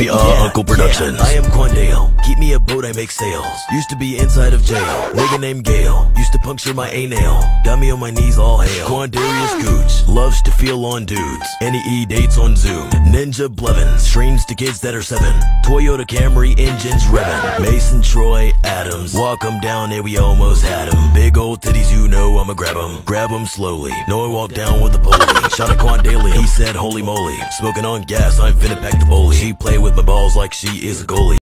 Mafia Yeah, Uncle Productions. yeah, I am Quandale. Keep me a boat, I make sales. Used to be inside of jail. Nigga named Gale. Used to puncture my A-nail. Got me on my knees, all hail. Quandarius Gooch. Loves to feel on dudes. NE dates on Zoom. Ninja Blevin. Streams to kids that are seven. Toyota Camry engines revving. Mason Troy Adams. Walk 'em down there, we almost had 'em. I'ma grab 'em. Grab 'em slowly. Know I walk down with the police. Shot a daily He said, holy moly. Smoking on gas, I'm finna pack the bully. She play with my balls like she is a goalie.